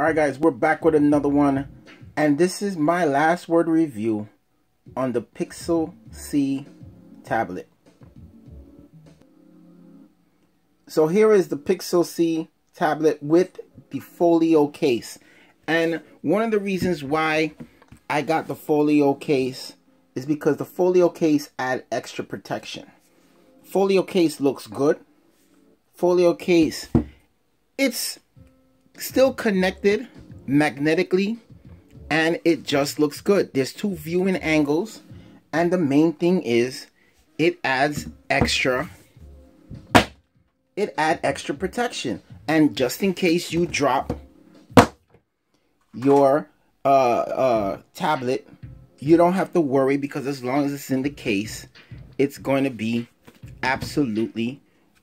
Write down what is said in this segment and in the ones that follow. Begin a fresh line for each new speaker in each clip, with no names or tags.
Alright guys, we're back with another one. And this is my last word review on the Pixel C tablet. So here is the Pixel C tablet with the folio case. And one of the reasons why I got the folio case is because the folio case add extra protection. Folio case looks good. Folio case, it's still connected magnetically and it just looks good. There's two viewing angles and the main thing is it adds extra it add extra protection and just in case you drop your uh, uh, tablet you don't have to worry because as long as it's in the case it's going to be absolutely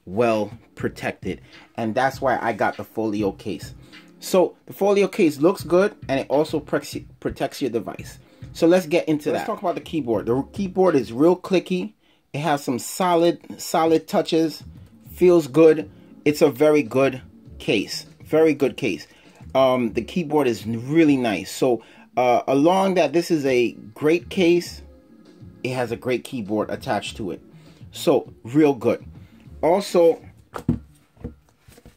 well protected and that's why I got the folio case so the folio case looks good and it also protects your device. So let's get into let's that. Let's talk about the keyboard. The keyboard is real clicky. It has some solid, solid touches. Feels good. It's a very good case. Very good case. Um, the keyboard is really nice. So uh, along that, this is a great case. It has a great keyboard attached to it. So real good. Also,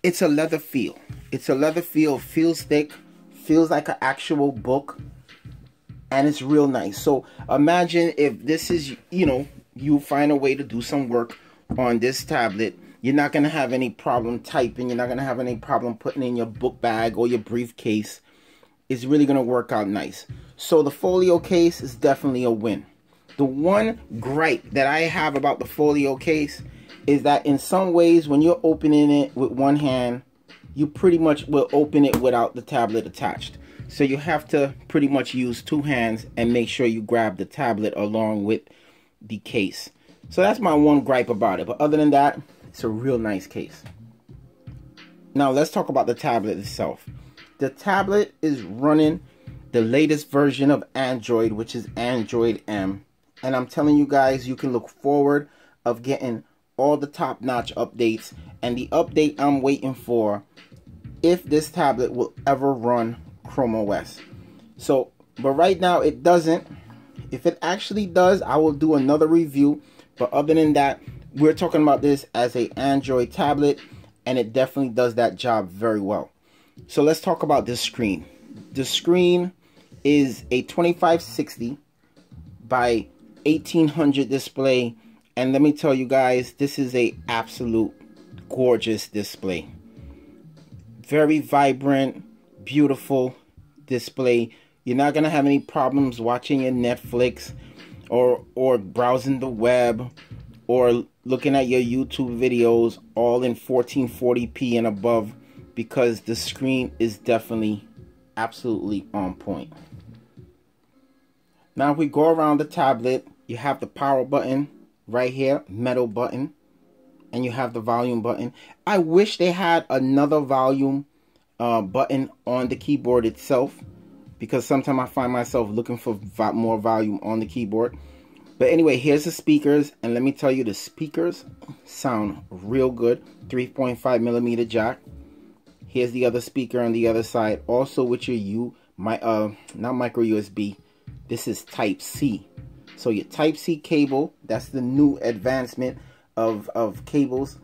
it's a leather feel. It's a leather feel, feels thick, feels like an actual book, and it's real nice. So imagine if this is, you know, you find a way to do some work on this tablet. You're not going to have any problem typing. You're not going to have any problem putting in your book bag or your briefcase. It's really going to work out nice. So the folio case is definitely a win. The one gripe that I have about the folio case is that in some ways when you're opening it with one hand you pretty much will open it without the tablet attached. So you have to pretty much use two hands and make sure you grab the tablet along with the case. So that's my one gripe about it. But other than that, it's a real nice case. Now let's talk about the tablet itself. The tablet is running the latest version of Android, which is Android M. And I'm telling you guys, you can look forward of getting all the top-notch updates. And the update I'm waiting for if this tablet will ever run Chrome OS. So, but right now it doesn't. If it actually does, I will do another review. But other than that, we're talking about this as a Android tablet and it definitely does that job very well. So let's talk about this screen. The screen is a 2560 by 1800 display and let me tell you guys this is a absolute gorgeous display very vibrant, beautiful display. You're not going to have any problems watching your Netflix or or browsing the web or looking at your YouTube videos all in 1440p and above because the screen is definitely absolutely on point. Now if we go around the tablet, you have the power button right here, metal button and you have the volume button. I wish they had another volume uh, button on the keyboard itself because sometimes I find myself looking for vo more volume on the keyboard. But anyway, here's the speakers, and let me tell you, the speakers sound real good. 3.5 millimeter jack. Here's the other speaker on the other side, also with your U, my uh, not micro USB. This is Type C. So your Type C cable, that's the new advancement of, of cables.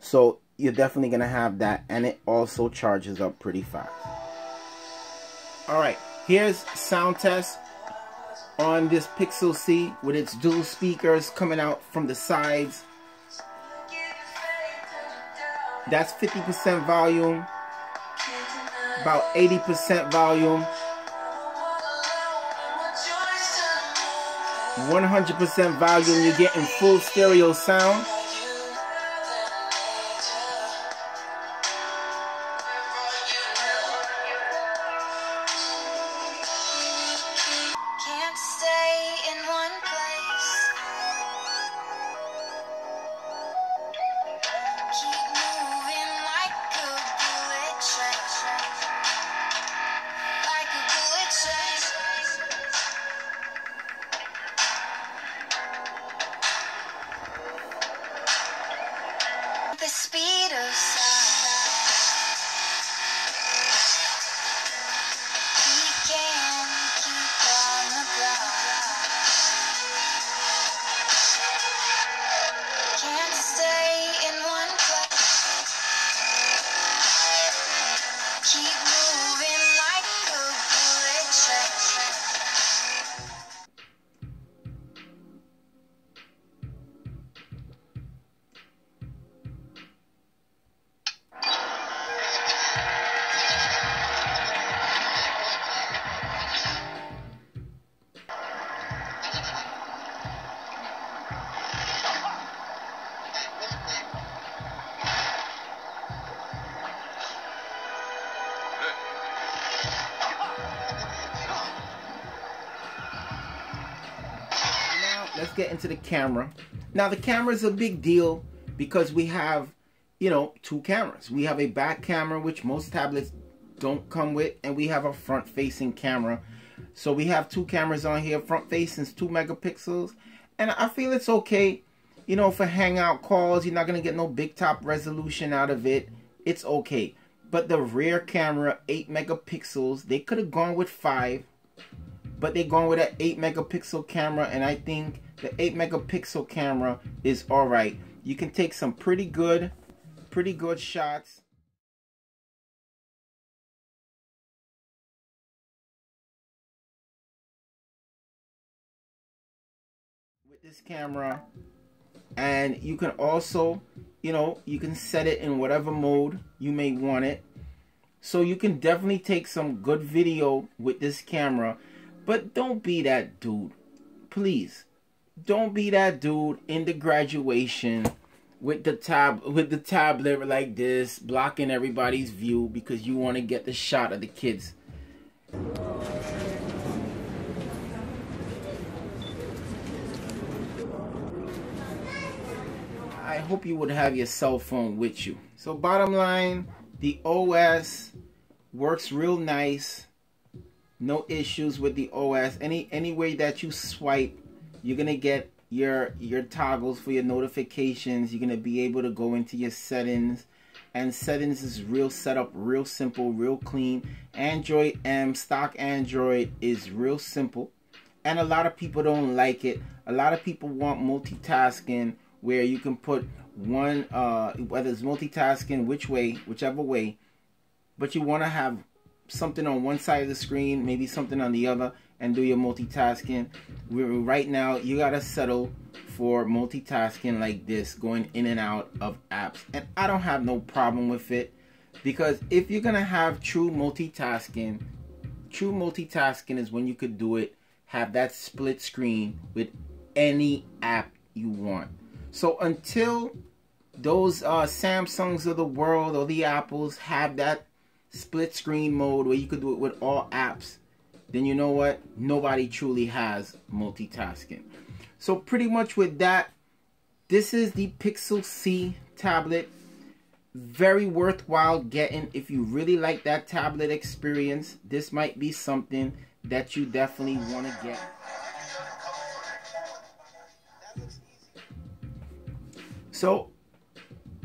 So you're definitely going to have that. And it also charges up pretty fast. Alright, here's sound test on this Pixel C with its dual speakers coming out from the sides. That's 50% volume, about 80% volume. 100% volume, you're getting full stereo sound. Get into the camera. Now the camera is a big deal because we have, you know, two cameras. We have a back camera, which most tablets don't come with, and we have a front facing camera. So we have two cameras on here, front facing is two megapixels. And I feel it's okay, you know, for hangout calls. You're not going to get no big top resolution out of it. It's okay. But the rear camera, 8 megapixels, they could have gone with 5 but they're going with an 8 megapixel camera and I think the 8 megapixel camera is alright. You can take some pretty good, pretty good shots. With this camera and you can also, you know, you can set it in whatever mode you may want it. So you can definitely take some good video with this camera but don't be that dude. Please. Don't be that dude in the graduation with the tab with the tablet like this, blocking everybody's view because you want to get the shot of the kids. I hope you would have your cell phone with you. So bottom line, the OS works real nice no issues with the OS. Any any way that you swipe, you're gonna get your your toggles for your notifications. You're gonna be able to go into your settings. And settings is real setup, real simple, real clean. Android M, stock Android is real simple. And a lot of people don't like it. A lot of people want multitasking where you can put one, uh, whether it's multitasking, which way, whichever way, but you want to have something on one side of the screen, maybe something on the other, and do your multitasking. We're, right now, you gotta settle for multitasking like this, going in and out of apps. And I don't have no problem with it because if you're gonna have true multitasking, true multitasking is when you could do it, have that split screen with any app you want. So until those uh, Samsungs of the world or the Apples have that split screen mode where you could do it with all apps, then you know what? Nobody truly has multitasking. So pretty much with that, this is the Pixel C tablet. Very worthwhile getting if you really like that tablet experience. This might be something that you definitely want to get. So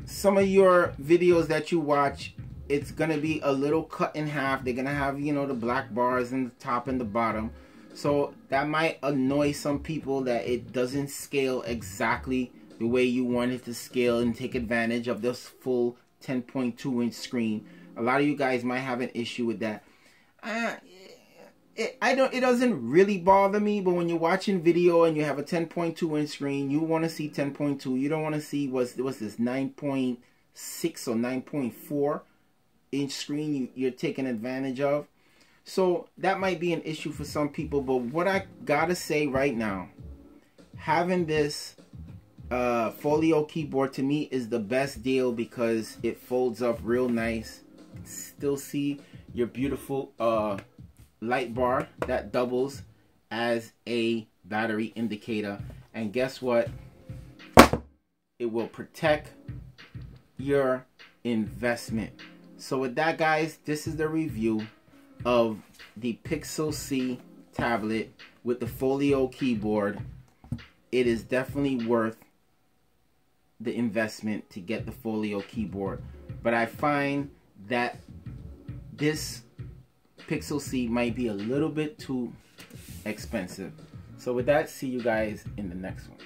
some of your videos that you watch it's gonna be a little cut in half. They're gonna have you know the black bars in the top and the bottom. So that might annoy some people that it doesn't scale exactly the way you want it to scale and take advantage of this full 10.2 inch screen. A lot of you guys might have an issue with that. Uh, it, I don't it doesn't really bother me but when you're watching video and you have a 10.2 inch screen you want to see 10.2 you don't want to see what's what's this 9.6 or 9.4 inch screen you, are taking advantage of. So that might be an issue for some people. But what I gotta say right now, having this uh, Folio keyboard to me is the best deal because it folds up real nice. Still see your beautiful uh, light bar that doubles as a battery indicator. And guess what? It will protect your investment. So with that guys, this is the review of the Pixel C tablet with the Folio keyboard. It is definitely worth the investment to get the Folio keyboard. But I find that this Pixel C might be a little bit too expensive. So with that, see you guys in the next one.